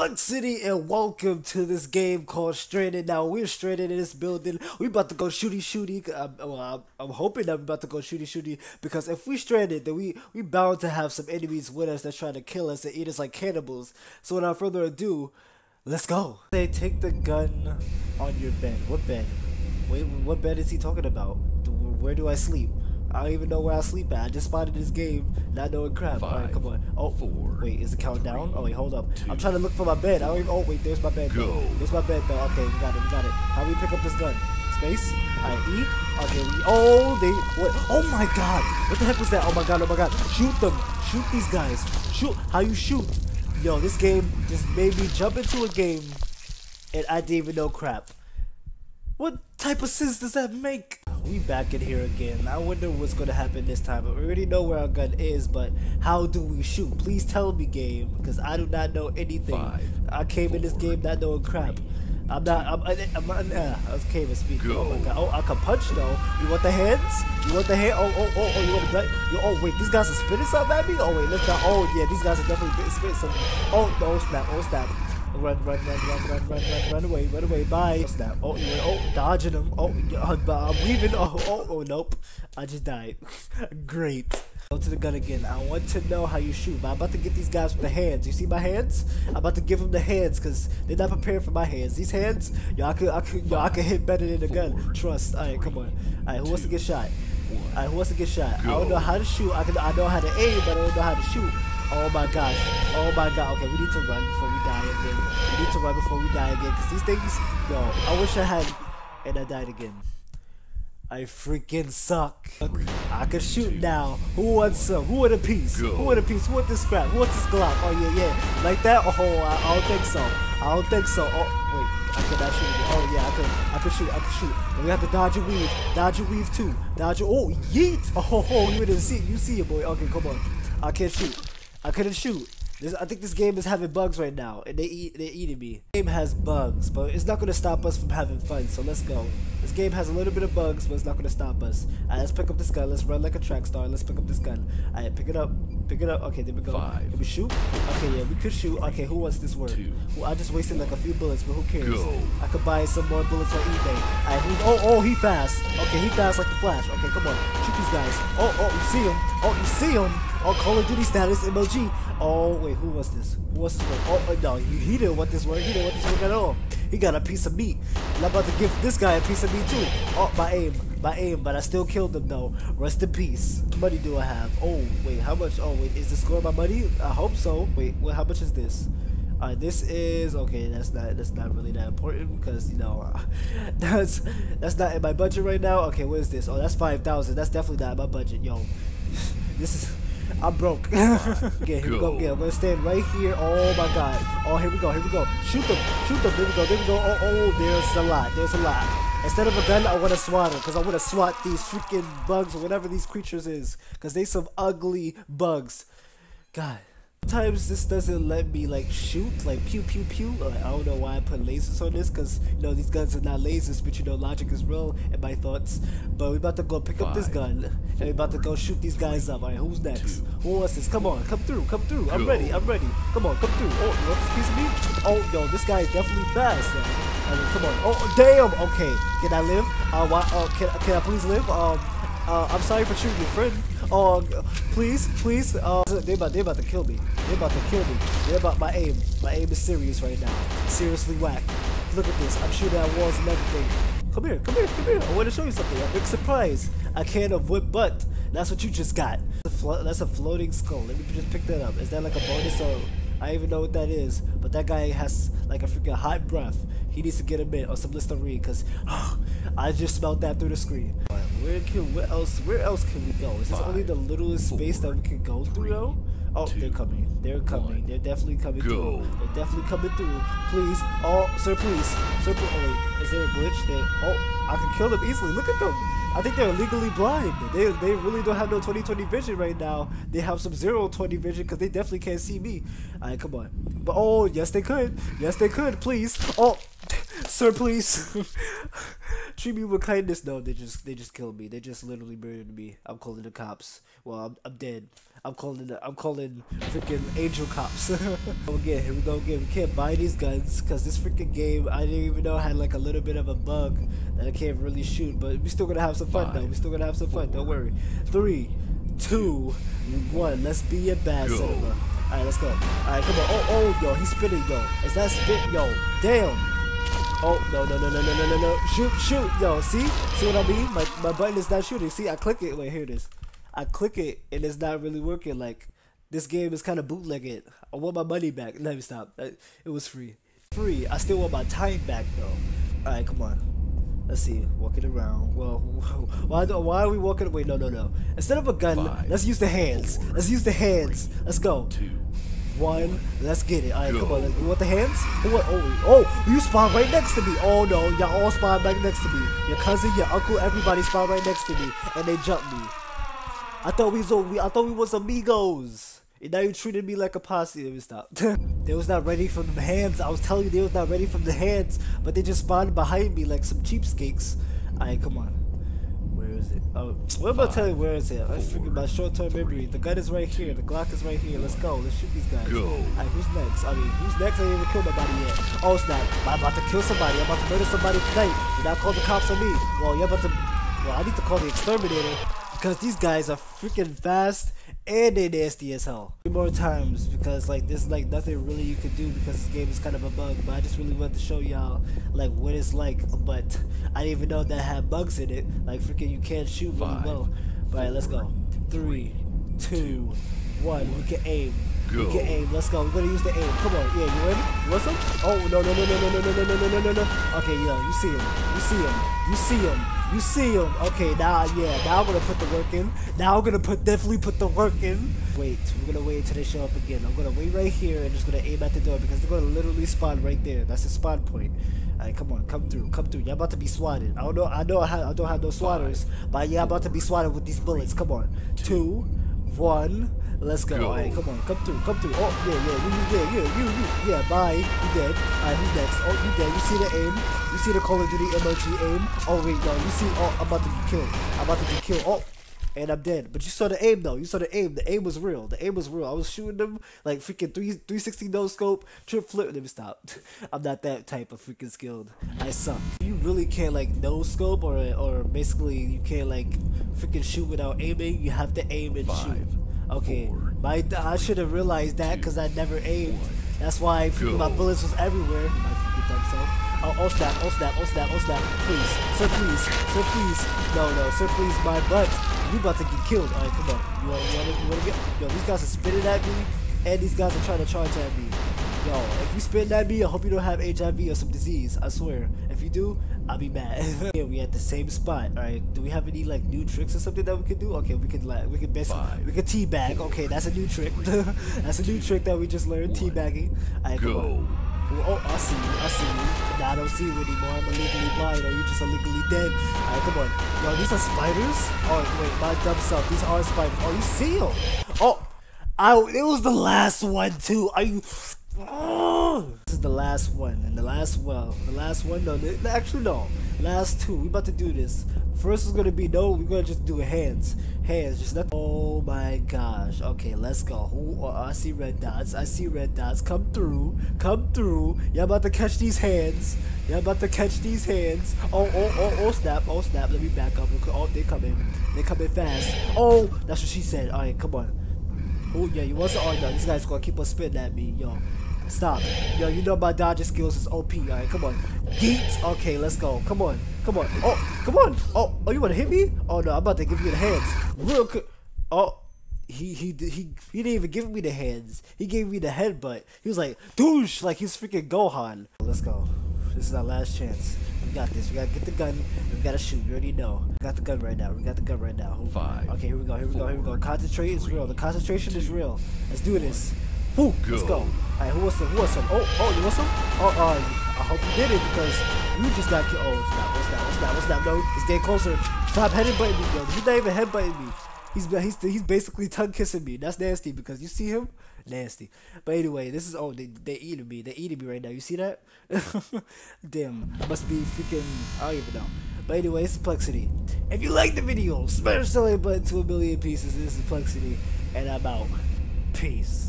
Complexity and welcome to this game called Stranded. Now we're stranded in this building. We about to go shooty shooty. I'm, well, I'm, I'm hoping about to go shooty shooty because if we stranded, then we we bound to have some enemies with us that's trying to kill us and eat us like cannibals. So without further ado, let's go. They take the gun on your bed. What bed? Wait, what bed is he talking about? Where do I sleep? I don't even know where I sleep at. I just spotted this game, not knowing crap. Five, All right, come on. Oh, four. Wait, is the countdown? oh wait, hold up. i I'm trying to look for my bed. I don't even. Oh wait, there's my bed. Go. There's my bed though. Okay, we got it. We got it. How do we pick up this gun? Space. I eat. Okay. We. Oh, they. What? Oh my God. What the heck was that? Oh my God. Oh my God. Shoot them. Shoot these guys. Shoot. How you shoot? Yo, this game just made me jump into a game, and I didn't even know crap. What type of sense does that make? We back in here again. I wonder what's gonna happen this time. I already know where our gun is, but how do we shoot? Please tell me, game, because I do not know anything. Five, I came four, in this game not knowing crap. I'm not. I'm. I'm. I'm uh, I was cave speak. Oh my god. Oh, I can punch though. You want the hands? You want the hand? Oh, oh, oh, oh. You want the? You, oh, wait. These guys are spitting something at me. Oh wait. Let's go. Oh yeah. These guys are definitely spitting something. Oh, oh snap. Oh snap. Run, run, run, run, run, run, run, run away, run away, bye. Snap. Oh, yeah, oh, dodging him. Oh, I'm leaving. Oh, oh, oh, nope. I just died. Great. Go to the gun again. I want to know how you shoot. But I'm about to get these guys with the hands. You see my hands? I'm about to give them the hands because they're not prepared for my hands. These hands, y'all could, I could, y'all could hit better than the gun. Trust. All right, come on. All right, who wants to get shot? All right, who wants to get shot? I don't know how to shoot. I can, I know how to aim, but I don't know how to shoot. Oh my gosh. Oh my god. Okay, we need to run before we die again. We need to run before we die again. Because these things, yo, I wish I had. And I died again. I freaking suck. I can shoot now. Who wants some? Who want a piece? Who want a piece? Who want this scrap? Who wants this Glock? Oh yeah, yeah. Like that? Oh, I, I don't think so. I don't think so. Oh, wait. I cannot shoot again. Oh yeah, I can. I could shoot. I can shoot. And we have to dodge a weave. Dodge a weave too. Dodge a. Oh, yeet. Oh, oh, you didn't see it. You see it, boy. Okay, come on. I can't shoot. I couldn't shoot. This, I think this game is having bugs right now, and they eat they're eating me. The game has bugs, but it's not gonna stop us from having fun. So let's go. This game has a little bit of bugs, but it's not gonna stop us. Alright, let's pick up this gun. Let's run like a track star. Let's pick up this gun. Alright, pick it up. Pick it up. Okay, there we go. Five, Can we shoot? Okay, yeah, we could shoot. Okay, who wants this word? Two, well, I just wasted like a few bullets, but who cares? Go. I could buy some more bullets on eBay. Alright, who's oh oh he fast. Okay, he fast like the Flash. Okay, come on, shoot these guys. Oh oh, you see him? Oh, you see him? Oh, Call of Duty status emoji. Oh, wait, who was this? Who was this work? Oh, uh, no, he, he didn't want this word. He didn't want this work at all. He got a piece of meat. And I'm about to give this guy a piece of meat too. Oh, my aim. My aim, but I still killed him though. Rest in peace. Money do I have? Oh, wait, how much? Oh, wait, is the score my money? I hope so. Wait, wait how much is this? Alright, this is okay. That's not that's not really that important because you know that's that's not in my budget right now. Okay, what is this? Oh, that's five thousand. That's definitely not in my budget, yo. this is I'm broke. okay, here we go. Yeah, I'm gonna stand right here. Oh my god. Oh, here we go. Here we go. Shoot them. Shoot them. There we go. There we go. Oh, oh, there's a lot. There's a lot. Instead of a gun, I want to swat them because I want to swat these freaking bugs or whatever these creatures is because they some ugly bugs. God. Sometimes this doesn't let me like shoot, like pew pew pew. Like, I don't know why I put lasers on this, cause you know these guns are not lasers, but you know logic is real in my thoughts. But we about to go pick Five, up this gun, and we about to go shoot these guys up. Alright, who's next? Two, Who wants this? Come on, come through, come through. I'm ready, I'm ready. Come on, come through. Oh, you want this piece of meat? Oh, yo, this guy is definitely fast. I mean, come on. Oh, damn. Okay, can I live? Uh, why, uh, can, can I please live? Um. Uh, I'm sorry for shooting your friend. Oh, please, please. Uh, they about they about to kill me. They about to kill me. They about my aim. My aim is serious right now. Seriously whack. Look at this. I'm shooting at walls and everything. Come here, come here, come here. I want to show you something. A big surprise. A can of whip butt. That's what you just got. That's a floating skull. Let me just pick that up. Is that like a bonus or? I even know what that is, but that guy has like a freaking hot breath. He needs to get a bit or some Listerine because I just smelled that through the screen. Where can where else where else can we go? Is this Five, only the littlest four, space that we can go through though? Oh, they they're coming. They're coming. One, they're definitely coming go. through. They're definitely coming through. Please. Oh, sir, please. Sir, please. Oh, wait. Is there a glitch? There? oh, I can kill them easily. Look at them. I think they're legally blind. They, they really don't have no 2020 vision right now. They have some zero 20 vision because they definitely can't see me. Alright, come on. But oh, yes they could. Yes they could. Please. Oh, sir, please. Treat me with kindness. No, they just they just killed me. They just literally murdered me. I'm calling the cops. Well, I'm, I'm dead. I'm calling the, I'm calling freaking angel cops. again, here we go again. We can't buy these guns because this freaking game I didn't even know had like a little bit of a bug that I can't really shoot. But we still gonna have some fun Five, though. We still gonna have some fun. Don't worry. Three, two, one. Let's be a bad go. cinema. Alright, let's go. Alright, come on. Oh, oh, yo, he's spinning, yo. Is that spit? Yo, damn. Oh, no, no, no, no, no, no, no, no. Shoot, shoot. Yo, see? See what I mean? My, my button is not shooting. See, I click it. Wait, here it is. I click it, and it's not really working. Like, this game is kind of bootlegged. I want my money back. Let me stop. Uh, it was free. Free. I still want my time back, though. Alright, come on. Let's see, walking around. Well, why do, why are we walking? Wait, no, no, no. Instead of a gun, let let's use the hands. let let's use the hands. let let's go. Two, one. Let's get it. All right, go. come on. You want the hands? What? Oh, oh, you spawn right next to me. Oh no, y'all all spawn right next to me. Your cousin, your uncle, everybody spawn right next to me, and they jump me. I thought we was I thought we was amigos. And now you treated me like a posse. Let me stop. they was not ready from the hands. I was telling you they was not ready from the hands, but they just spawned behind me like some cheapskates. Alright, come on. Is it? Oh, what about telling you? Where is it? I freaking my short-term memory. The gun is right here. The Glock is right here. Let's go. Let's shoot these guys. Go. Alright, who's next? I mean, who's next? I didn't even kill nobody yet. Oh snap! I'm about to kill somebody. I'm about to murder somebody tonight. Do not call the cops on me. Well, you're about to. Well, I need to call the exterminator because these guys are freaking fast and they nasty as hell. Three more times because like there's like nothing really you could do because this game is kind of a bug. But I just really wanted to show y'all like what it's like. But I didn't even know that had bugs in it. Like freaking you can't shoot really Five, well. But right, let's go. Three, two, one. We can aim. Go. We can aim. Let's go. We're gonna use the aim. Come on. Yeah, you ready? Want some? Oh no no no no no no no no no no no no. Okay, yeah. You see him. You see him. You see him. You see him. Okay, now, yeah, now I'm gonna put the work in. Now I'm gonna put definitely put the work in. Wait, we're gonna wait until they show up again. I'm gonna wait right here and just gonna aim at the door because they're gonna literally spawn right there. That's the spawn point. Alright, come on, come through, come through. You're about to be swatted. I don't know, I know I, have, I don't have no swatters, but I'm about to be swatted with these bullets. Come on, two, one. Let's go. go. Alright, come on, come through, come through. Oh, yeah, yeah, you, you, yeah, yeah, you, you, yeah, bye. You dead. Alright, who's next? Oh, you dead. You see the aim? You see the Call of Duty emoji aim? Oh, wait, no, you see, oh, I'm about to be killed. I'm about to be killed. Oh, and I'm dead. But you saw the aim though. You saw the aim. The aim was real. The aim was real. I was shooting them like freaking three 360 no scope, trip flip. Let me stop. I'm not that type of freaking skilled. I suck. You really can't like no scope or or basically you can't like freaking shoot without aiming. You have to aim and Five. shoot. Okay, Four, my I should have realized that because I never aimed. One, That's why my bullets was everywhere. My freaking dumb self. Oh, oh snap, oh snap, oh snap, oh snap. Please, sir, please, sir, please. No, no, sir, please, my butt. You about to get killed. Alright, come on. You wanna, you wanna, you wanna get? Yo, these guys are spitting at me, and these guys are trying to charge at me. Yo, if you spit at me, I hope you don't have HIV or some disease. I swear. If you do, I'll be mad. yeah, we at the same spot. All right. Do we have any like new tricks or something that we can do? Okay, we can like we can basically Five, we can teabag. Okay, that's a new trick. that's a new trick that we just learned. Teabagging. All right, go. Oh, I see you. I see you. Now I don't see you anymore. I'm illegally blind, Are you just illegally dead. Alright, come on. Yo, these are spiders? Oh, wait, my dumb self. These are spiders. Oh, you see them. Oh, I, it was the last one, too. Are you... Oh, Oh, this is the last one, and the last well, the last one. No, actually no, last two. We about to do this. First is gonna be no. We're gonna just do hands, hands. Just that. Oh my gosh. Okay, let's go. Oh, I see red dots. I see red dots. Come through. Come through. Y'all about to catch these hands. Y'all about to catch these hands. Oh, oh, oh, oh, snap. Oh, snap. Let me back up. Oh, they coming. They coming fast. Oh, that's what she said. All right, come on. Oh yeah, you want to? Oh this guy's gonna keep on spitting at me, yo. Stop. Yo, you know my dodging skills is OP. Alright, come on. Geets. Okay, let's go. Come on. Come on. Oh, come on. Oh, oh, you wanna hit me? Oh no, I'm about to give you the hands. Real quick. Oh. He, he he he didn't even give me the hands. He gave me the headbutt. He was like, douche, like he's freaking Gohan. Let's go. This is our last chance. We got this. We gotta get the gun. We gotta shoot. You already know. We got the gun right now. We got the gun right now. Five. Okay, here we go. Here we go. Here we go. Concentrate is real. The concentration is real. Let's do this. Woo, let's go. Alright, who wants some? Who wants some? Oh, oh, you want some? Oh, uh, I hope you did it because you just got killed. Oh, snap, what's that? What's that? What's that? No, it's getting closer. Stop headbutting me, yo. He's not even headbutting me. He's he's he's basically tongue kissing me. That's nasty because you see him, nasty. But anyway, this is oh they they eating me. They eating me right now. You see that? Damn, must be freaking. I don't even know. But anyway, it's Plexiety. If you like the video, smash the like button to a million pieces. This is Plexiety, and I'm out. Peace.